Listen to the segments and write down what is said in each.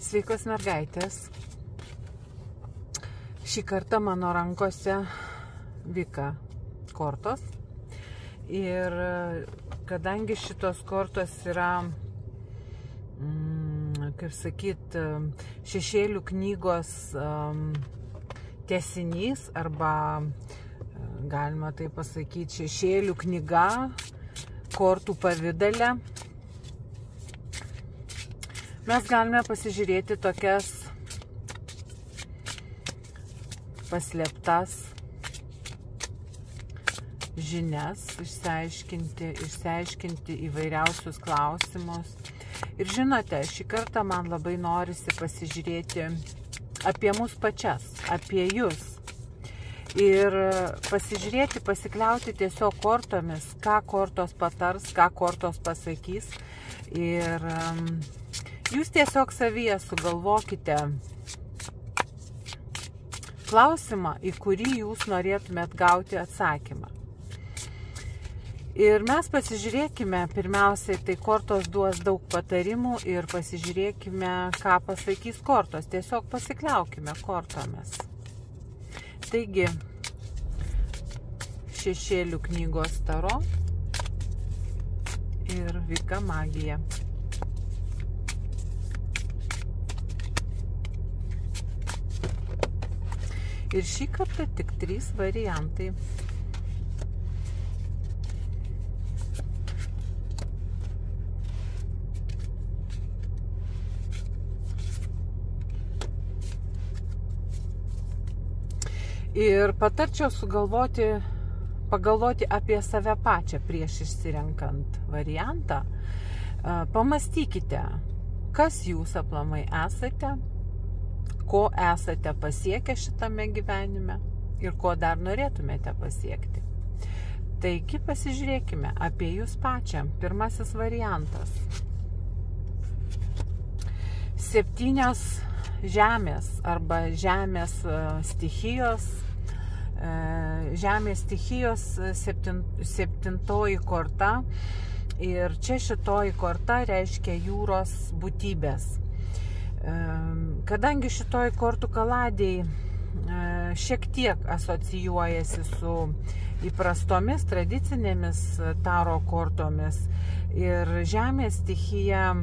Sveikos mergaitės. Šį kartą mano rankose Vika kortos. Ir kadangi šitos kortos yra, mm, kaip sakyt, šešėlių knygos um, tesinys arba galima tai pasakyti šešėlių knyga kortų pavydale mes galime pasižiūrėti tokias paslėptas žinias, išsiaiškinti, išsiaiškinti įvairiausius klausimus. Ir žinote, šį kartą man labai norisi pasižiūrėti apie mus pačias, apie jūs. Ir pasižiūrėti, pasikliauti tiesiog kortomis, ką kortos patars, ką kortos pasakys. Ir um, Jūs tiesiog savyje sugalvokite klausimą, į kurį jūs norėtumėt gauti atsakymą. Ir mes pasižiūrėkime, pirmiausiai, tai kortos duos daug patarimų ir pasižiūrėkime, ką pasakys kortos. Tiesiog pasikliaukime kortomis. Taigi, šešėlių knygos taro ir Vika magija. Ir šį kartą tik trys variantai. Ir patarčiau sugalvoti, pagalvoti apie save pačią prieš išsirenkant variantą. Pamastykite, kas jūs aplamai esate, ko esate pasiekę šitame gyvenime ir ko dar norėtumėte pasiekti. Taigi pasižiūrėkime apie jūs pačią. Pirmasis variantas. Septynios žemės arba žemės e, stichijos. E, žemės stichijos septintoji korta. Ir čia šitoji korta reiškia jūros būtybės Kadangi šitoj kortų kaladėjai šiek tiek asocijuojasi su įprastomis tradicinėmis taro kortomis ir žemės stichija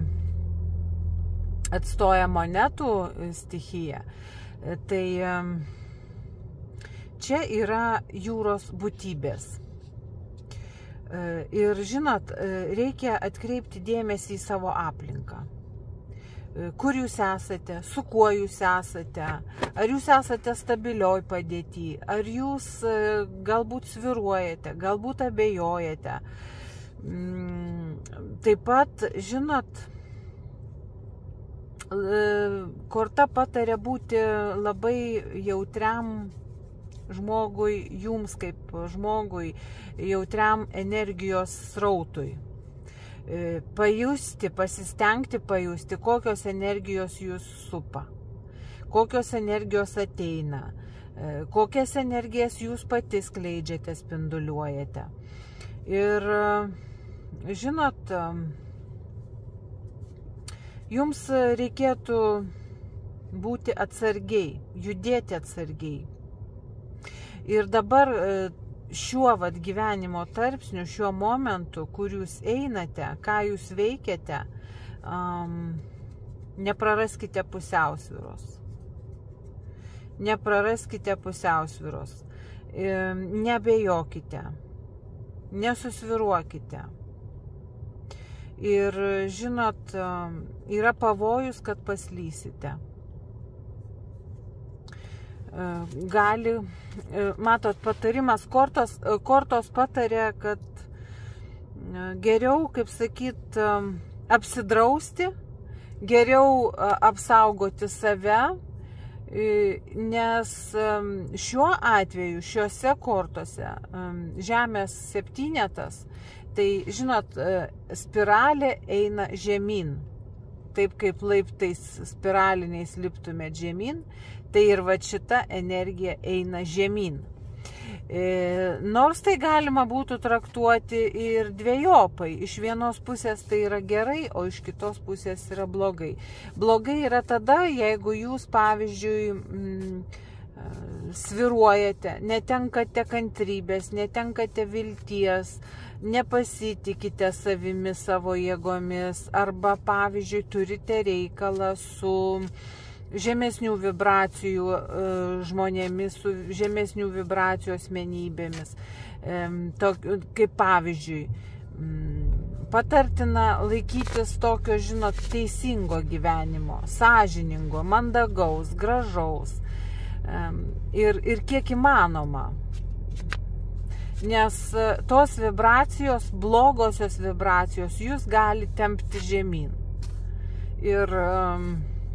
atstoja monetų stichiją, tai čia yra jūros būtybės. E, ir žinot, e, reikia atkreipti dėmesį į savo aplinką kur jūs esate, su kuo jūs esate, ar jūs esate stabilioj padėti, ar jūs e, galbūt sviruojate, galbūt abejojate. Mm, taip pat, žinot, korta patarė būti labai jautriam žmogui, jums kaip žmogui, jautriam energijos srautui. E, pajusti, pasistengti pajusti, kokios energijos jūs supa, kokios energijos ateina, e, kokias energijas jūs pati skleidžiate, spinduliuojate. Ir e, žinot, jums reikėtų būti atsargiai, judėti atsargiai. Ir dabar šiuo vat gyvenimo tarpsniu, šiuo momentu, kur jūs einate, ką jūs veikiate, um, nepraraskite pusiausviros. Nepraraskite pusiausviros. Nebejokite. Nesusviruokite. Ir žinot, yra pavojus, kad paslysite gali, e, matot, patarimas kortos, e, kortos patarė, kad e, geriau, kaip sakyt, apsidrausti, geriau apsaugoti save, nes šiuo atveju, šiuose kortose, žemės septynetas, tai, žinot, spiralė eina žemyn. Taip kaip laiptais spiraliniais liptumėt žemyn, tai ir va šita energija eina žemyn. E, nors tai galima būtų traktuoti ir dviejopai. Iš vienos pusės tai yra gerai, o iš kitos pusės yra blogai. Blogai yra tada, jeigu jūs, pavyzdžiui, mm, e, sviruojate, netenkate kantrybės, netenkate vilties, nepasitikite savimi savo jėgomis arba, pavyzdžiui, turite reikalą su žemesnių vibracijų e, žmonėmis, su žemesnių vibracijų asmenybėmis. Kaip pavyzdžiui, mm, patartina laikytis tokio, žinot, teisingo gyvenimo, sąžiningo, mandagaus, gražaus ir, ir kiek įmanoma. Nes e, tos vibracijos, blogosios vibracijos, jūs gali tempti žemyn. Ir um,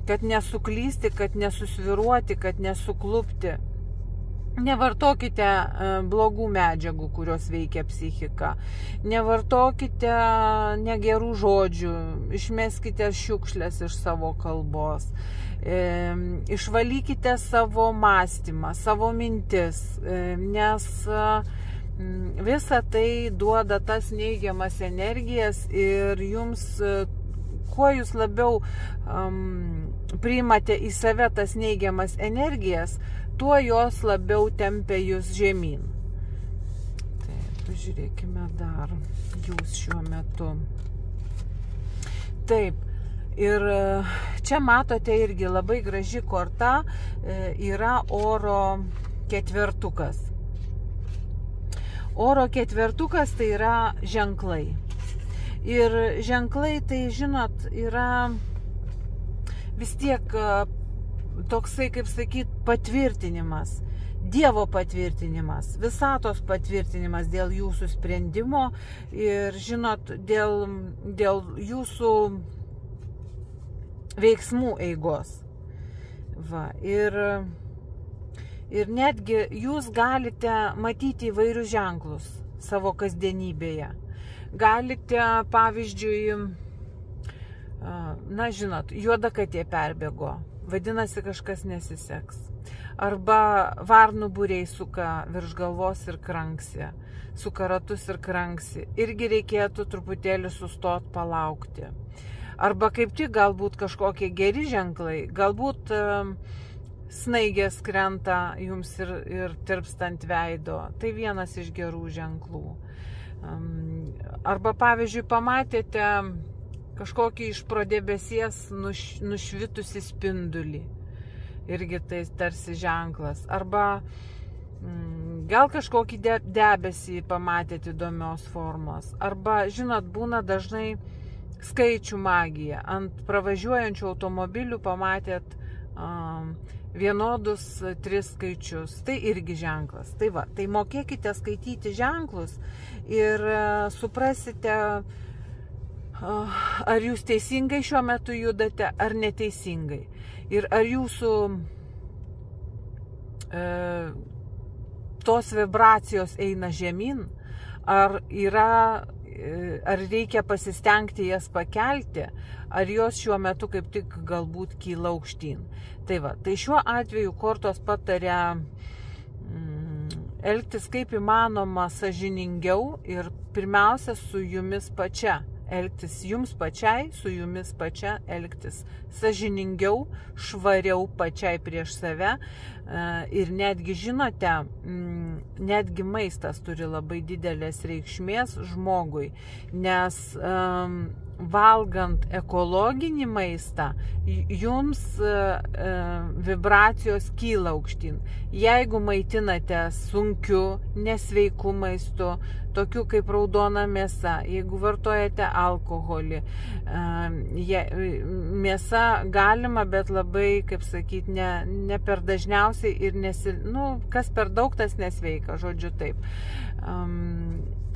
kad nesuklysti, kad nesusviruoti, kad nesuklupti. Nevartokite e, blogų medžiagų, kurios veikia psichiką. Nevartokite negerų žodžių. Išmeskite šiukšlės iš savo kalbos. E, išvalykite savo mąstymą, savo mintis, e, nes visa tai duoda tas neigiamas energijas ir jums kuo jūs labiau um, priimate į save tas neigiamas energijas, tuo jos labiau tempia jūs žemyn. Taip, pažiūrėkime dar jūs šiuo metu. Taip, ir čia matote irgi labai graži korta, e, yra oro ketvertukas. Oro ketvertukas tai yra ženklai. Ir ženklai, tai žinot, yra vis tiek e, toksai, kaip sakyt, patvirtinimas. Dievo patvirtinimas, visatos patvirtinimas dėl jūsų sprendimo ir, žinot, dėl, dėl jūsų veiksmų eigos. Va, ir, ir netgi jūs galite matyti įvairius ženklus savo kasdienybėje galite, pavyzdžiui, na žinot, juoda katė perbėgo, vadinasi kažkas nesiseks. Arba varnų būriai suka virš galvos ir kranksi, suka ratus ir kranksi. Irgi reikėtų truputėlį sustot palaukti. Arba kaip tik galbūt kažkokie geri ženklai, galbūt snaigės krenta jums ir, ir tirpstant veido. Tai vienas iš gerų ženklų. Arba pavyzdžiui, pamatėte kažkokį iš prodebesies nuš, nušvitusi spindulį. Irgi tai tarsi ženklas. Arba mm, gal kažkokį de, debesį pamatėte įdomios formos. Arba, žinot, būna dažnai skaičių magija. Ant pravažiuojančių automobilių pamatėt um, vienodus tris skaičius. Tai irgi ženklas. Tai va, tai mokėkite skaityti ženklus ir e, suprasite, ar jūs teisingai šiuo metu judate, ar neteisingai. Ir ar jūsų e, tos vibracijos eina žemyn, ar yra, e, ar reikia pasistengti jas pakelti, ar jos šiuo metu kaip tik galbūt kyla aukštyn. Tai va, tai šiuo atveju kortos patarė elgtis kaip įmanoma sažiningiau ir pirmiausia su jumis pačia. Elgtis jums pačiai, su jumis pačia elgtis sažiningiau, švariau pačiai prieš save. E, ir netgi žinote, netgi maistas turi labai didelės reikšmės žmogui, nes valgant ekologinį maistą, jums e, e, vibracijos kyla aukštyn. Jeigu maitinate sunkiu, nesveiku maistu, tokiu kaip raudona mėsa, jeigu vartojate alkoholį, e, mėsa galima, bet labai, kaip sakyti, ne, ne per dažniausiai ir nesi, nu, kas per daug tas nesveika, žodžiu taip.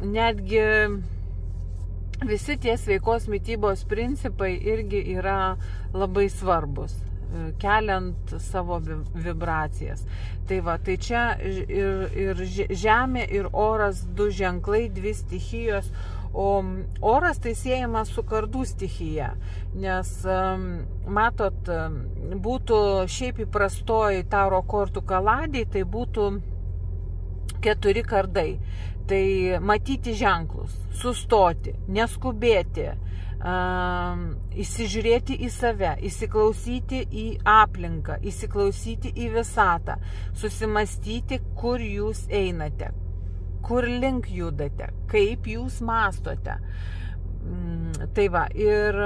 Netgi visi tie sveikos mytybos principai irgi yra labai svarbus keliant savo vibracijas. Tai va, tai čia ir, ir žemė, ir oras du ženklai, dvi stichijos, o oras tai siejamas su kardų stichija, nes matot, būtų šiaip įprastoji taro kortų kaladai, tai būtų keturi kardai. Tai matyti ženklus, sustoti, neskubėti, įsižiūrėti į save, įsiklausyti į aplinką, įsiklausyti į visatą, susimastyti, kur jūs einate, kur link judate, kaip jūs mastote. Mm, tai va, ir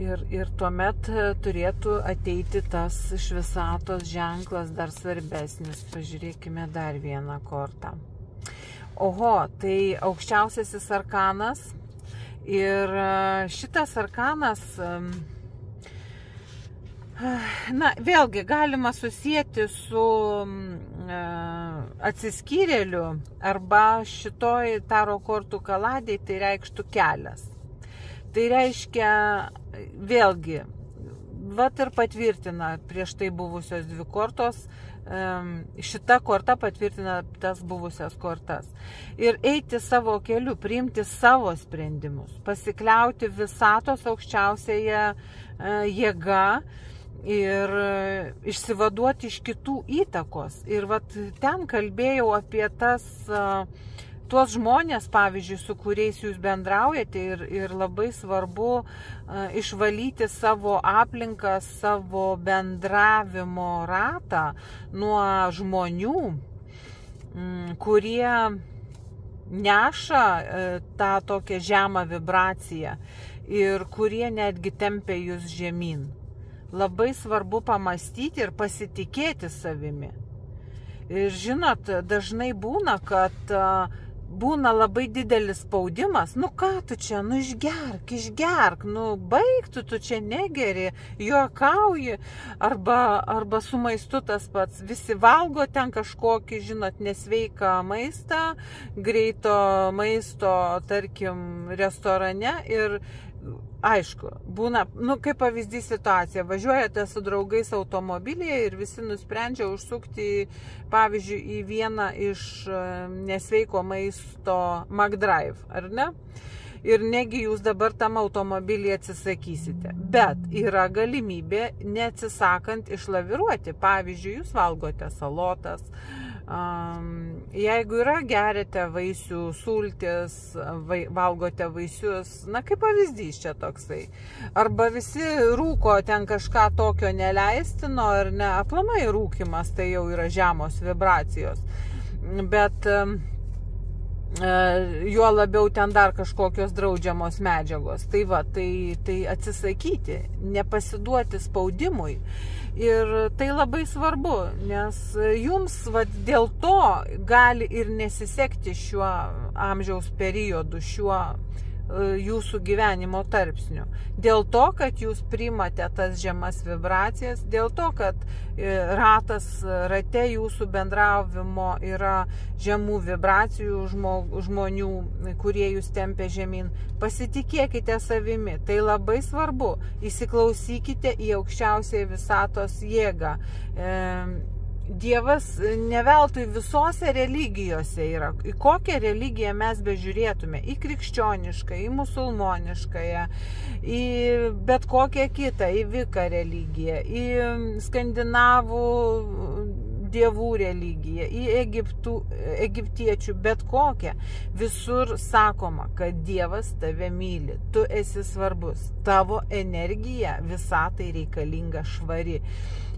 ir, ir tuomet turėtų ateiti tas iš visatos ženklas dar svarbesnis. Pažiūrėkime dar vieną kortą. Oho, tai aukščiausiasis arkanas. Ir šitas arkanas, na, vėlgi galima susijęti su atsiskyrėliu arba šitoj taro kortų kaladėje tai reikštų kelias. Tai reiškia, vėlgi, vat ir patvirtina prieš tai buvusios dvi kortos, šita korta patvirtina tas buvusias kortas. Ir eiti savo keliu, priimti savo sprendimus, pasikliauti visatos aukščiausiaje e, jėga ir išsivaduoti iš kitų įtakos. Ir vat ten kalbėjau apie tas uh, tuos žmonės, pavyzdžiui, su kuriais jūs bendraujate ir, ir labai svarbu uh, išvalyti savo aplinką, savo bendravimo ratą nuo žmonių, mm, kurie neša uh, tą tokią žemą vibraciją ir kurie netgi tempia jūs žemyn. Labai svarbu pamastyti ir pasitikėti savimi. Ir žinot, dažnai būna, kad uh, būna labai didelis spaudimas, nu ką tu čia, nu išgerk, išgerk, nu baigtų tu čia negeri, juokauji, arba, arba su maistu tas pats, visi valgo ten kažkokį, žinot, nesveiką maistą, greito maisto, tarkim, restorane ir Aišku, būna, nu, kaip pavyzdys situacija, važiuojate su draugais automobilyje ir visi nusprendžia užsukti, pavyzdžiui, į vieną iš e, nesveiko maisto McDrive, ar ne? Ir negi jūs dabar tam automobilį atsisakysite. Bet yra galimybė neatsisakant išlaviruoti. Pavyzdžiui, jūs valgote salotas, Jeigu yra gerite vaisių sultis, valgote vaisius, na kaip pavyzdys čia toksai. Arba visi rūko ten kažką tokio neleistino ar ne, aplamai rūkimas tai jau yra žemos vibracijos. Bet juo labiau ten dar kažkokios draudžiamos medžiagos. Tai va, tai, tai atsisakyti, nepasiduoti spaudimui Ir tai labai svarbu, nes jums va, dėl to gali ir nesisekti šiuo amžiaus periodu, šiuo E, jūsų gyvenimo tarpsnių. Dėl to, kad jūs primate tas žemas vibracijas, dėl to, kad e, ratas rate jūsų bendravimo yra žemų vibracijų žmonių, kurie jūs tempia žemyn. Pasitikėkite savimi, tai labai svarbu. Įsiklausykite į aukščiausiai visatos jėgą. E, Dievas neveltui visose religijose yra. Į kokią religiją mes bežiūrėtume - į krikščionišką, į musulmonišką, į bet kokią kitą, į viką religiją, į skandinavų dievų religiją, į Egiptų, egiptiečių, bet kokią. Visur sakoma, kad Dievas tave myli, tu esi svarbus, tavo energija visatai reikalinga švari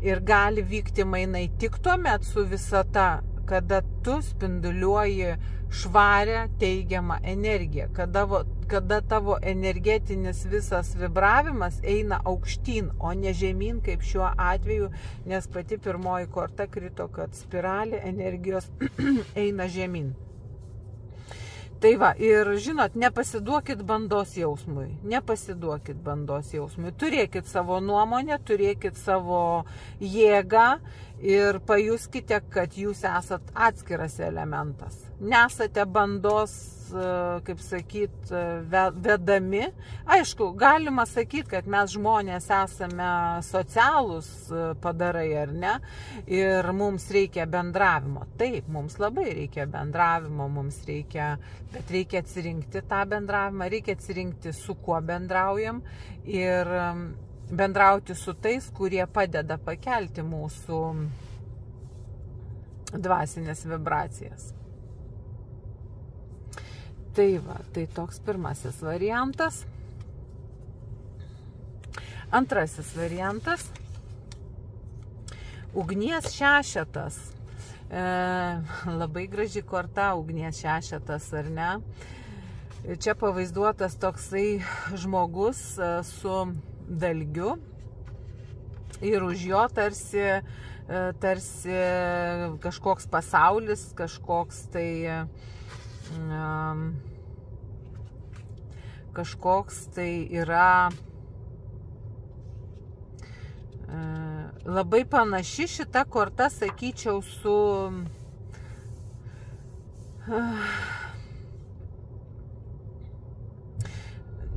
ir gali vykti mainai tik tuo met su visata, kada tu spinduliuoji švarę teigiamą energiją, kada, kada tavo energetinis visas vibravimas eina aukštyn, o ne žemyn, kaip šiuo atveju, nes pati pirmoji korta krito, kad spiralė energijos eina žemyn. Tai va, ir žinot, nepasiduokit bandos jausmui, nepasiduokit bandos jausmui, turėkit savo nuomonę, turėkit savo jėgą ir pajuskite, kad jūs esat atskiras elementas. Nesate bandos E, kaip sakyt, e, vedami. Aišku, galima sakyti, kad mes žmonės esame socialūs e, padarai, ar ne? Ir mums reikia bendravimo. Taip, mums labai reikia bendravimo, mums reikia, bet reikia atsirinkti tą bendravimą, reikia atsirinkti, su kuo bendraujam. Ir bendrauti su tais, kurie padeda pakelti mūsų dvasinės vibracijas. Tai va, tai toks pirmasis variantas. Antrasis variantas. Ugnies šešetas. E, labai graži korta ugnies šešetas, ar ne? Čia pavaizduotas toksai žmogus e, su dalgiu. Ir už jo tarsi, e, tarsi kažkoks pasaulis, kažkoks tai um, kažkoks tai yra labai panaši šita korta, sakyčiau, su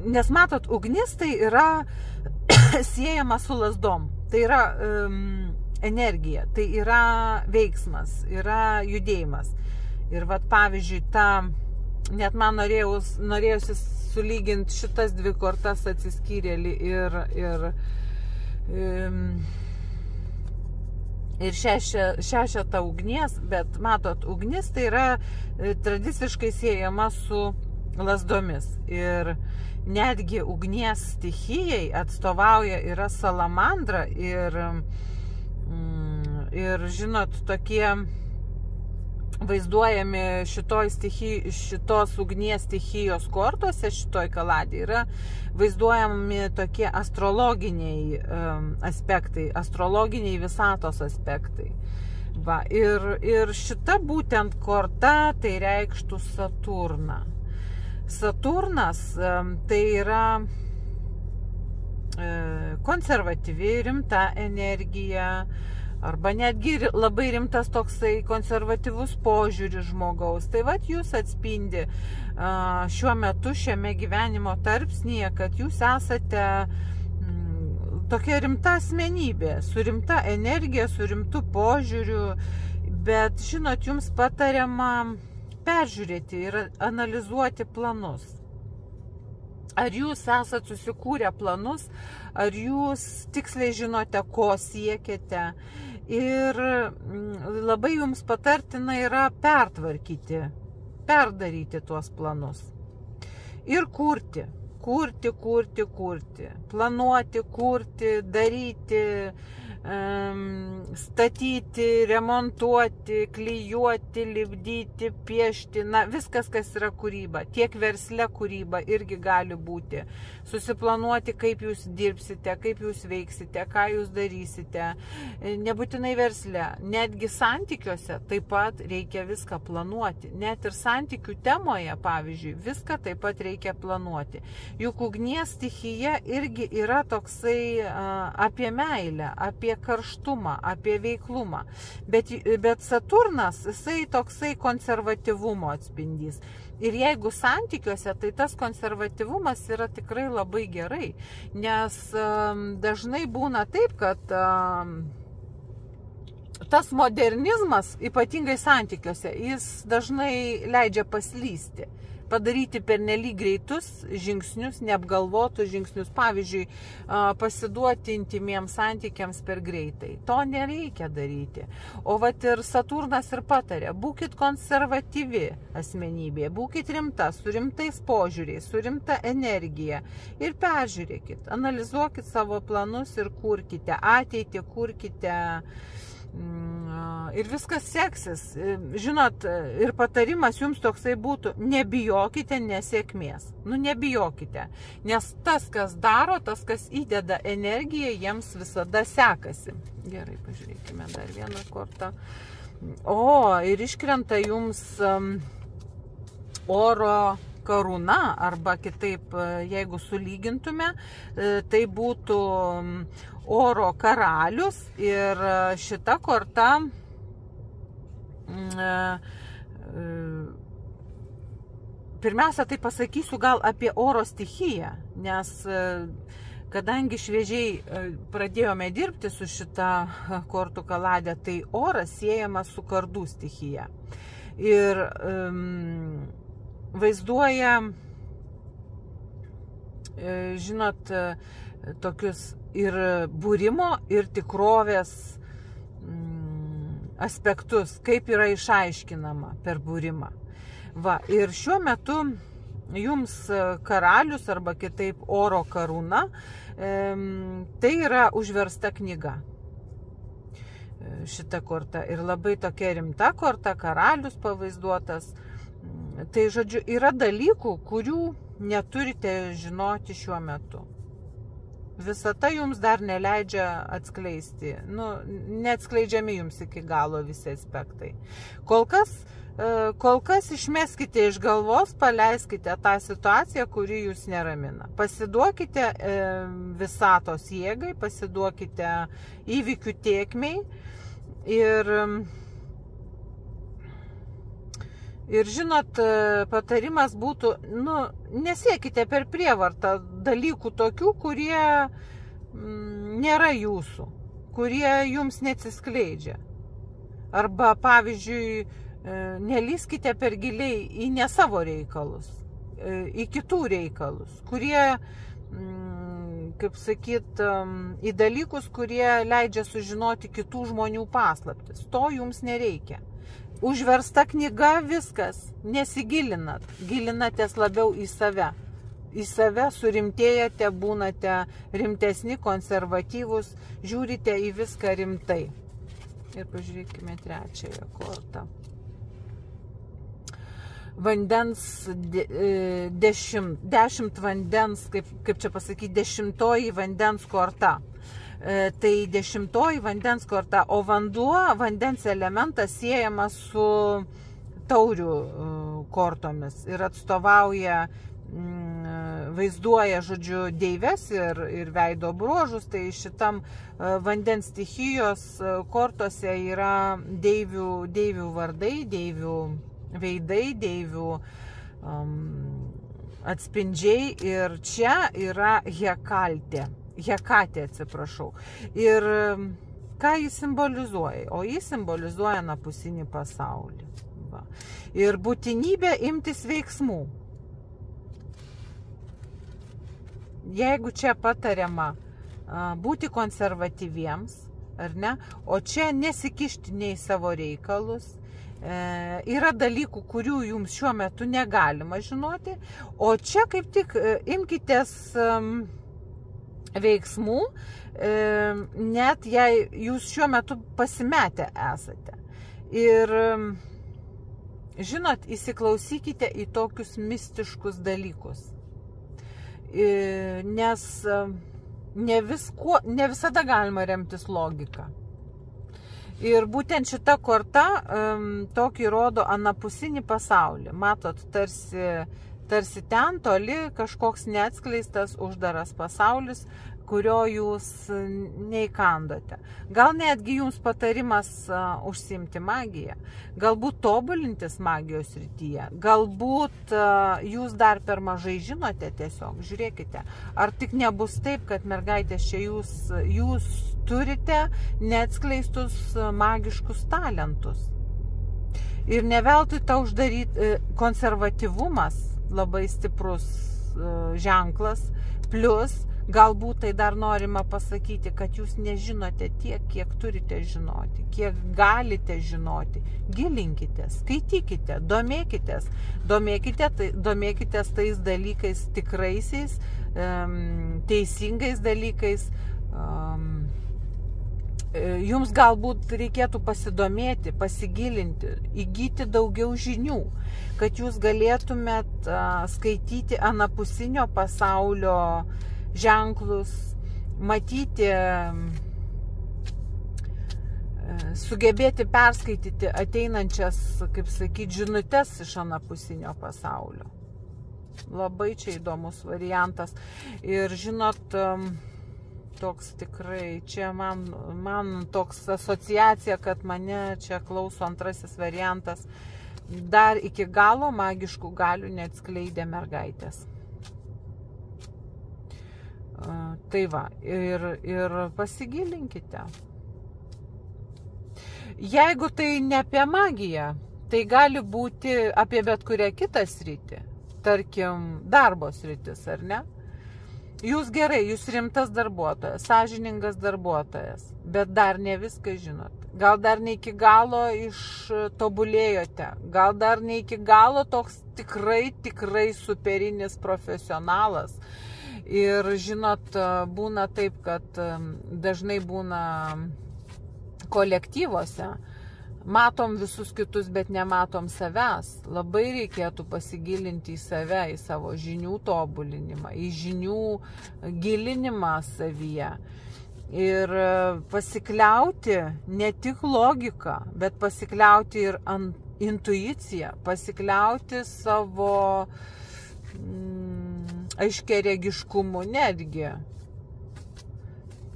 Nes matot, ugnis tai yra siejama su lasdom. Tai yra um, energija, tai yra veiksmas, yra judėjimas. Ir vad pavyzdžiui, ta, net man norėjus, norėjusi sulyginti šitas dvi kortas atsiskyrėlį ir, ir, um, ir šešetą ugnies, bet matot, ugnis tai yra e, tradiciškai siejama su lasdomis. Ir netgi ugnies stichijai atstovauja yra salamandra ir, mm, ir žinot, tokie vaizduojami šitoj stichij, šitos ugnies stichijos kortose, šitoj kaladė, yra vaizduojami tokie astrologiniai um, aspektai, astrologiniai visatos aspektai. Va, ir, ir šita būtent korta tai reikštų Saturną. Saturnas tai yra e, konservatyvi, rimta energija, arba netgi labai rimtas toksai konservatyvus požiūris žmogaus. Tai vad jūs atspindi šiuo metu šiame gyvenimo tarpsnyje, kad jūs esate tokia rimta asmenybė, su rimta energija, su rimtu požiūriu, bet žinot, jums patariama peržiūrėti ir analizuoti planus. Ar jūs esate susikūrę planus, ar jūs tiksliai žinote, ko siekiate. Ir mm, labai jums patartina yra pertvarkyti, perdaryti tuos planus. Ir kurti, kurti, kurti, kurti. Planuoti, kurti, daryti, statyti, remontuoti, klyjuoti, lipdyti, piešti, na viskas, kas yra kūryba. Tiek versle kūryba irgi gali būti. Susiplanuoti, kaip jūs dirbsite, kaip jūs veiksite, ką jūs darysite. Nebūtinai versle, netgi santykiuose taip pat reikia viską planuoti. Net ir santykių temoje, pavyzdžiui, viską taip pat reikia planuoti. Juk ugnies stichija irgi yra toksai a, apie meilę, apie apie karštumą, apie veiklumą. Bet, bet Saturnas, jisai toksai konservatyvumo atspindys. Ir jeigu santykiuose, tai tas konservatyvumas yra tikrai labai gerai, nes um, dažnai būna taip, kad um, tas modernizmas, ypatingai santykiuose, jis dažnai leidžia paslysti padaryti pernelyg greitus žingsnius, neapgalvotus žingsnius. Pavyzdžiui, pasiduoti intimiems santykiams per greitai. To nereikia daryti. O vat ir Saturnas ir patarė, būkite konservatyvi asmenybė, būkite rimta, su rimtais požiūriais, su rimta energija ir peržiūrėkit, analizuokit savo planus ir kurkite ateitį, kurkite ir viskas seksis. E, žinot, e, ir patarimas jums toksai būtų, nebijokite nesėkmės. Nu, nebijokite. Nes tas, kas daro, tas, kas įdeda energiją, jiems visada sekasi. Gerai, pažiūrėkime dar vieną kortą. O, ir iškrenta jums um, oro karūna, arba kitaip, e, jeigu sulygintume, tai būtų oro karalius ir e, šita korta e, e, pirmiausia, tai pasakysiu gal apie oro stichiją, nes kadangi šviežiai pradėjome dirbti su šita kortų kaladė, tai oras siejamas su kardų stichija. Ir um, vaizduoja žinot, tokius ir būrimo, ir tikrovės mm, aspektus, kaip yra išaiškinama per būrimą. Va, ir šiuo metu jums karalius arba kitaip oro karūna, tai yra užversta knyga šita korta ir labai tokia rimta korta, karalius pavaizduotas. Tai žodžiu, yra dalykų, kurių neturite žinoti šiuo metu. Visata jums dar neleidžia atskleisti, nu, neatskleidžiami jums iki galo visi aspektai. Kol kas, e, kol kas išmeskite iš galvos, paleiskite tą situaciją, kuri jūs neramina. Pasiduokite e, visatos jėgai, pasiduokite įvykių tiekmiai Ir, ir žinot, patarimas būtų, nu, nesiekite per prievartą dalykų tokių, kurie mm, nėra jūsų, kurie jums neatsiskleidžia. Arba, pavyzdžiui, e, nelyskite per giliai į ne savo reikalus, e, į kitų reikalus, kurie mm, kaip sakyt, į dalykus, kurie leidžia sužinoti kitų žmonių paslaptis. To jums nereikia. Užversta knyga viskas, nesigilinat, gilinatės labiau į save. Į save surimtėjate, būnate rimtesni, konservatyvus, žiūrite į viską rimtai. Ir pažiūrėkime trečiąją kortą vandens, de, dešimt, dešimt vandens, kaip, kaip čia pasakyti, dešimtoji vandens korta. E, tai dešimtoji vandens korta, o vanduo, vandens elementas siejamas su taurių e, kortomis ir atstovauja, mm, vaizduoja, žodžiu, deives ir, ir veido bruožus, tai šitam e, vandens stichijos kortose yra deivių, deivių vardai, deivių veidai, deivių um, atspindžiai ir čia yra Hekaltė. Hekatė, atsiprašau. Ir ką jis simbolizuoja? O jis simbolizuoja napusinį pasaulį. Va. Ir būtinybė imtis veiksmų. Jeigu čia patariama būti konservatyviems, ar ne, o čia nesikišti nei savo reikalus, E, yra dalykų, kurių jums šiuo metu negalima žinoti, o čia kaip tik e, imkitės veiksmų, e, net jei jūs šiuo metu pasimetę esate. Ir žinot, įsiklausykite į tokius mistiškus dalykus. Nes ne, viskuo, ne visada galima remtis logiką. Ir būtent šita korta um, tokį rodo anapusinį pasaulį. Matot, tarsi, tarsi ten toli kažkoks neatskleistas uždaras pasaulis, kurio jūs neįkandote. Gal netgi jums patarimas uh, užsimti magiją, galbūt tobulintis magijos rytyje, galbūt uh, jūs dar per mažai žinote tiesiog, žiūrėkite, ar tik nebus taip, kad mergaitės čia jūs, jūs turite neatskleistus magiškus talentus. Ir ne veltui ta uždaryti konservatyvumas labai stiprus ženklas, plus Galbūt tai dar norima pasakyti, kad jūs nežinote tiek, kiek turite žinoti, kiek galite žinoti. Gilinkite, skaitykite, domėkitės, domėkite, tai, domėkitės tais dalykais tikraisiais, um, teisingais dalykais. Um, jums galbūt reikėtų pasidomėti, pasigilinti, įgyti daugiau žinių, kad jūs galėtumėt skaityti anapusinio pasaulio ženklus, matyti, sugebėti perskaityti ateinančias, kaip sakyti, žinutės iš anapusinio pasaulio. Labai čia įdomus variantas. Ir žinot, toks tikrai, čia man, man toks asociacija, kad mane čia klauso antrasis variantas. Dar iki galo magiškų galių neatskleidė mergaitės. Tai va, ir, ir pasigilinkite. Jeigu tai ne apie magiją, tai gali būti apie bet kurią kitą sritį, tarkim, darbo sritis, ar ne? Jūs gerai, jūs rimtas darbuotojas, sąžiningas darbuotojas, bet dar ne viską žinot. Gal dar ne iki galo ištobulėjote, gal dar ne iki galo toks tikrai, tikrai superinis profesionalas. Ir žinot, būna taip, kad dažnai būna kolektyvuose, matom visus kitus, bet nematom savęs. Labai reikėtų pasigilinti į save, į savo žinių tobulinimą, į žinių gilinimą savyje. Ir pasikliauti ne tik logiką, bet pasikliauti ir intuiciją, pasikliauti savo mm, aiškiaregiškumu netgi.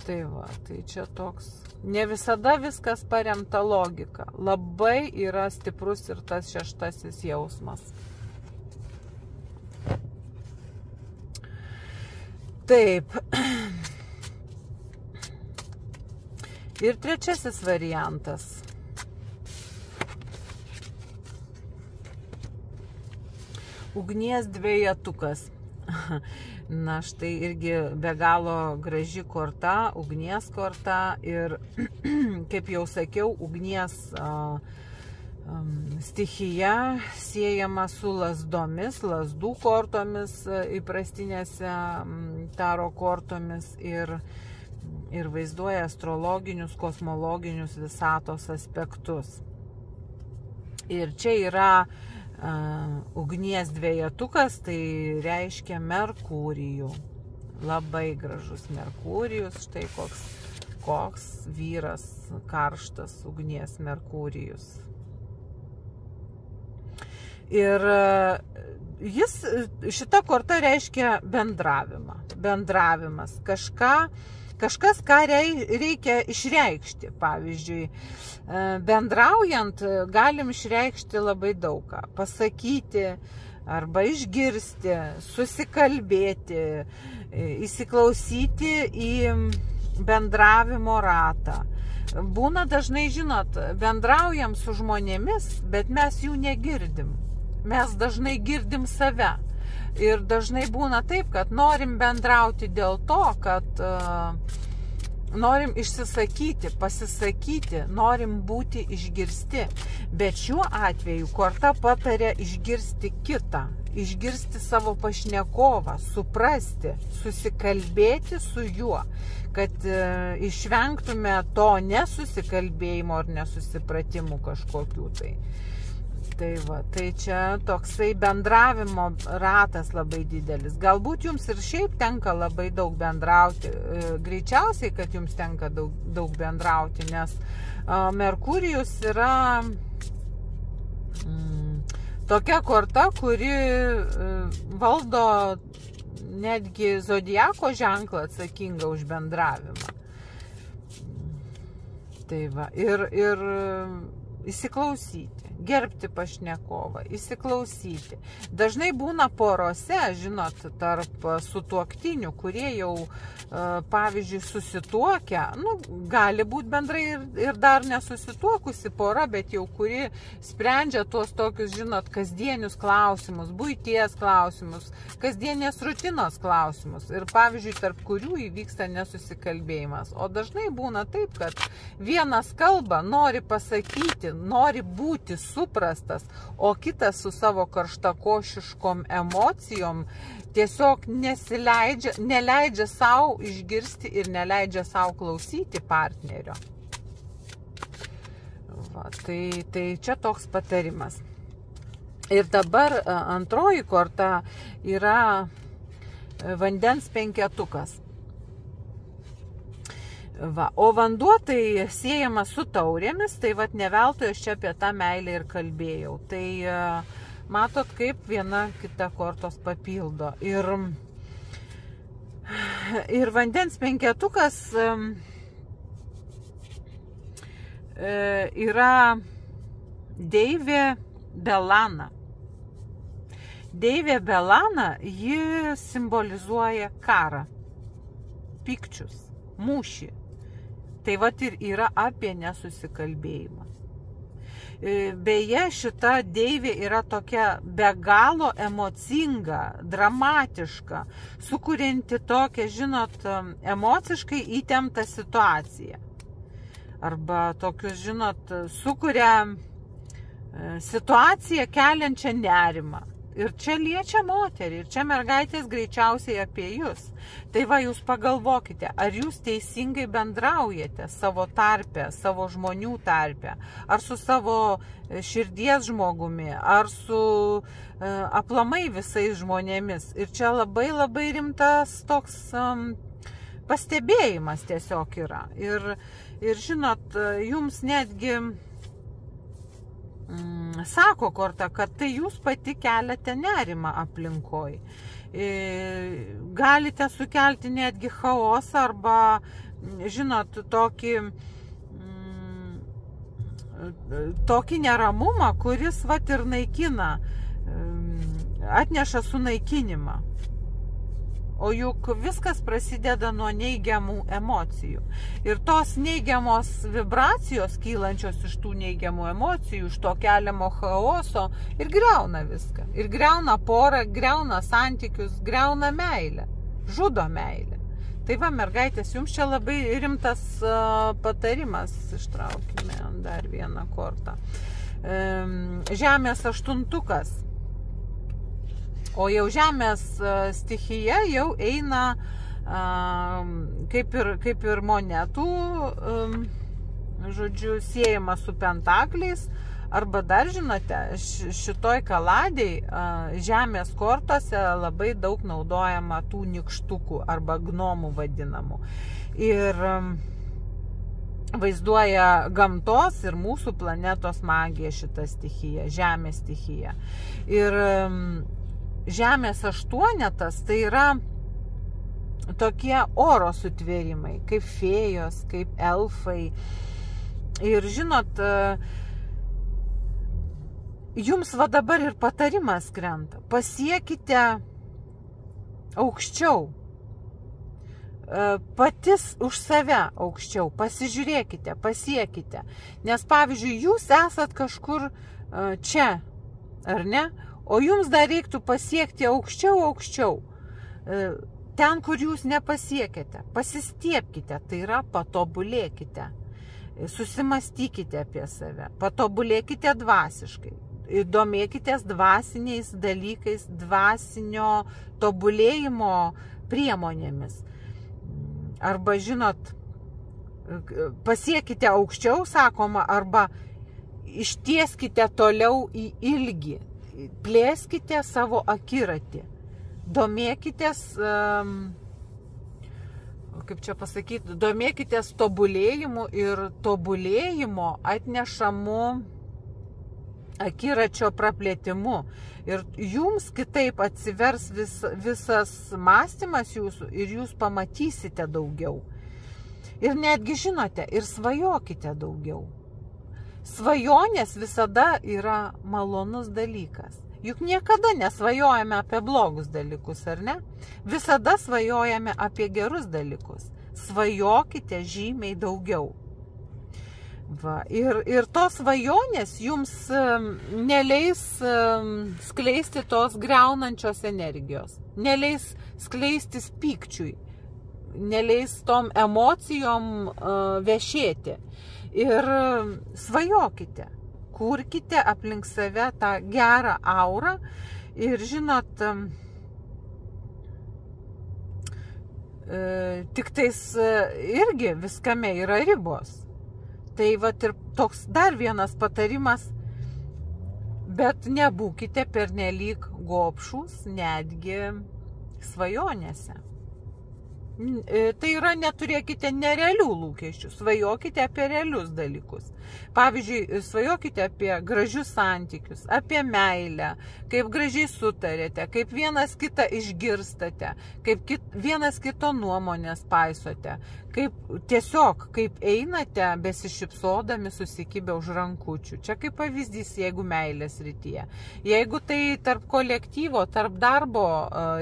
Tai va, tai čia toks Ne visada viskas paremta logika. Labai yra stiprus ir tas šeštasis jausmas. Taip. Ir trečiasis variantas. Ugnies dviejetukas. Na štai irgi be galo graži korta, ugnies korta ir, kaip jau sakiau, ugnies a, a, stichija siejama su lasdomis, lasdų kortomis įprastinėse taro kortomis ir, ir vaizduoja astrologinius, kosmologinius visatos aspektus. Ir čia yra Uh, ugnies dviejetukas tai reiškia Merkurijų. Labai gražus Merkurijus, štai koks, koks vyras karštas ugnies Merkurijus. Ir jis, šita korta reiškia bendravimą. Bendravimas. Kažką, kažkas, ką reikia išreikšti. Pavyzdžiui, e, bendraujant galim išreikšti labai daugą. Pasakyti arba išgirsti, susikalbėti, e, įsiklausyti į bendravimo ratą. Būna dažnai, žinot, bendraujam su žmonėmis, bet mes jų negirdim. Mes dažnai girdim save. Ir dažnai būna taip, kad norim bendrauti dėl to, kad uh, norim išsisakyti, pasisakyti, norim būti išgirsti. Bet šiuo atveju korta patarė išgirsti kitą, išgirsti savo pašnekovą, suprasti, susikalbėti su juo, kad e, išvengtume to nesusikalbėjimo ar nesusipratimų kažkokių tai. Tai va, tai čia toksai bendravimo ratas labai didelis. Galbūt jums ir šiaip tenka labai daug bendrauti. E, greičiausiai, kad jums tenka daug, daug bendrauti, nes Merkurijus yra mm, tokia korta, kuri e, valdo netgi zodiako ženklą atsakingą už bendravimą. Tai va, ir, ir įsiklausyti gerbti pašnekovą, įsiklausyti. Dažnai būna porose, žinot, tarp sutuoktinių, kurie jau, e, pavyzdžiui, susituokia, nu, gali būti bendrai ir, ir dar nesusituokusi pora, bet jau kuri sprendžia tuos tokius, žinot, kasdienius klausimus, būties klausimus, kasdienės rutinos klausimus. Ir, pavyzdžiui, tarp kurių įvyksta nesusikalbėjimas. O dažnai būna taip, kad vienas kalba, nori pasakyti, nori būti suprastas, o kitas su savo karštakošiškom emocijom tiesiog nesileidžia, neleidžia savo išgirsti ir neleidžia savo klausyti partnerio. Va, tai, tai čia toks patarimas. Ir dabar antroji korta yra vandens penketukas. Va, o vanduo tai siejama su taurėmis, tai vad ne veltui aš čia apie tą meilę ir kalbėjau. Tai e, matot, kaip viena kita kortos papildo. Ir, ir vandens penketukas e, yra Deivė Belana. Deivė Belana, ji simbolizuoja karą, pikčius, mūšį Tai vat ir yra apie nesusikalbėjimą. E, beje, šita deivė yra tokia be galo emocinga, dramatiška, sukurianti tokią, žinot, emociškai įtemptą situaciją. Arba tokius, žinot, sukuria e, situaciją keliančią nerimą. Ir čia liečia moterį, ir čia mergaitės greičiausiai apie jūs. Tai va, jūs pagalvokite, ar jūs teisingai bendraujate savo tarpę, savo žmonių tarpę, ar su savo e, širdies žmogumi, ar su uh, aplamai visais žmonėmis. Ir čia labai labai rimtas toks um, pastebėjimas tiesiog yra. Ir, ir žinot, jums netgi mm, sako korta, kad tai jūs pati keliate nerimą aplinkoj. E, galite sukelti netgi chaosą arba, žinot, tokį, mm, tokį neramumą, kuris vat ir naikina, mm, atneša sunaikinimą. O juk viskas prasideda nuo neigiamų emocijų. Ir tos neigiamos vibracijos kylančios iš tų neigiamų emocijų, iš to keliamo chaoso ir greuna viską. Ir greuna porą, greuna santykius, greuna meilę. Žudo meilę. Tai va, mergaitės, jums čia labai rimtas patarimas. Ištraukime dar vieną kortą. Žemės aštuntukas O jau žemės e, stichija jau eina kaip ir, kaip ir monetų, žodžiu, siejama su pentakliais. Arba dar žinote, šitoj kaladėj žemės kortose labai daug naudojama tų nikštukų arba gnomų vadinamų. Ir vaizduoja gamtos ir mūsų planetos magiją šitą stichiją, žemės stichiją. Ir žemės aštuonetas tai yra tokie oro sutvėrimai, kaip fėjos, kaip elfai. Ir žinot, jums va dabar ir patarimas krenta. Pasiekite aukščiau. Patys už save aukščiau. Pasižiūrėkite, pasiekite. Nes pavyzdžiui, jūs esat kažkur čia, ar ne? O jums dar reiktų pasiekti aukščiau, aukščiau. E, ten, kur jūs nepasiekėte. Pasistiepkite, tai yra patobulėkite. E, susimastykite apie save. Patobulėkite dvasiškai. Domėkitės dvasiniais dalykais, dvasinio tobulėjimo priemonėmis. Arba, žinot, e, pasiekite aukščiau, sakoma, arba ištieskite toliau į ilgį plėskite savo akiratį, domėkitės, kaip čia pasakyti, domėkitės tobulėjimu ir tobulėjimo atnešamu akiračio praplėtimu. Ir jums kitaip atsivers vis, visas mąstymas jūsų ir jūs pamatysite daugiau. Ir netgi žinote, ir svajokite daugiau. Svajonės visada yra malonus dalykas. Juk niekada nesvajojame apie blogus dalykus, ar ne? Visada svajojame apie gerus dalykus. Svajokite žymiai daugiau. Va, ir, ir tos svajonės jums neleis skleisti tos greunančios energijos, neleis skleistis pykčiui, neleis tom emocijom viešėti ir svajokite, kurkite aplink save tą gerą aurą ir žinot, e, tik tais e, irgi viskame yra ribos. Tai va ir toks dar vienas patarimas, bet nebūkite pernelyg gopšus netgi svajonėse. E, tai yra neturėkite nerealių lūkesčių, svajokite apie realius dalykus. Pavyzdžiui, svajokite apie gražius santykius, apie meilę, kaip gražiai sutarėte, kaip vienas kitą išgirstate, kaip kit, vienas kito nuomonės paisote, kaip tiesiog, kaip einate besišypsodami susikibę už rankučių. Čia kaip pavyzdys, jeigu meilės rytyje. Jeigu tai tarp kolektyvo, tarp darbo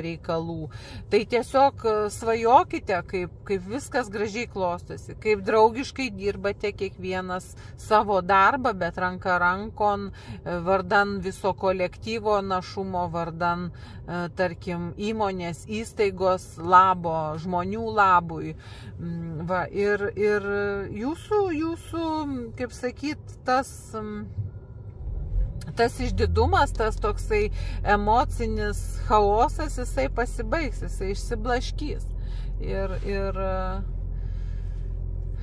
reikalų, tai tiesiog svajokite pagalvokite, kaip, kaip viskas gražiai klostosi, kaip draugiškai dirbate kiekvienas savo darbą, bet ranka rankon, e, vardan viso kolektyvo našumo, vardan, e, tarkim, įmonės, įstaigos labo, žmonių labui. Mm, va, ir, ir jūsų, jūsų, kaip sakyt, tas tas išdidumas, tas toksai emocinis chaosas, jisai pasibaigs, jisai išsiblaškys. Ir, ir,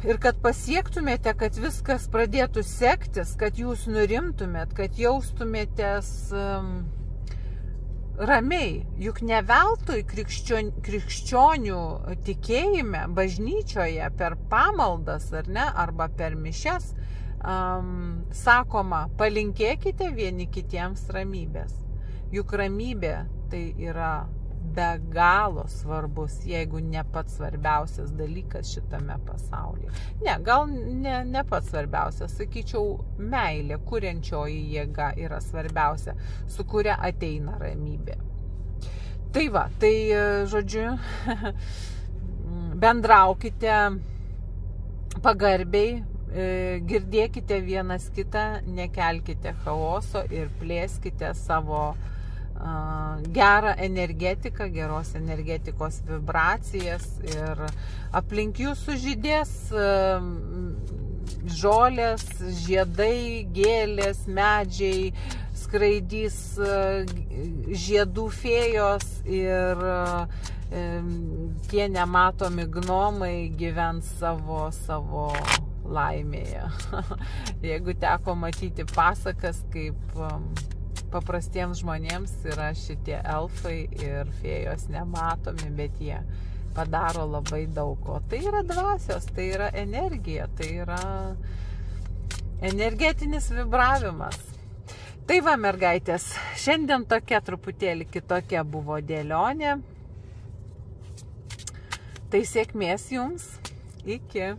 ir kad pasiektumėte, kad viskas pradėtų sektis, kad jūs nurimtumėt, kad jaustumėtės um, ramiai. Juk ne veltui krikščion, krikščionių tikėjime, bažnyčioje per pamaldas ar ne, arba per mišes um, sakoma, palinkėkite vieni kitiems ramybės. Juk ramybė tai yra be galo svarbus, jeigu ne pats svarbiausias dalykas šitame pasaulyje. Ne, gal ne, ne pats svarbiausias, sakyčiau, meilė, kuriančioji jėga yra svarbiausia, su kuria ateina ramybė. Tai va, tai žodžiu, bendraukite pagarbiai, E, girdėkite vienas kitą, nekelkite chaoso ir plėskite savo gerą energetiką, geros energetikos vibracijas ir aplink jūsų žydės žolės, žiedai, gėlės, medžiai, skraidys žiedų fėjos ir tie nematomi gnomai gyvens savo, savo laimėje. Jeigu teko matyti pasakas, kaip paprastiems žmonėms yra šitie elfai ir fėjos nematomi, bet jie padaro labai daug. O tai yra dvasios, tai yra energija, tai yra energetinis vibravimas. Tai va, mergaitės, šiandien tokia truputėlį kitokia buvo dėlionė. Tai sėkmės jums. Iki.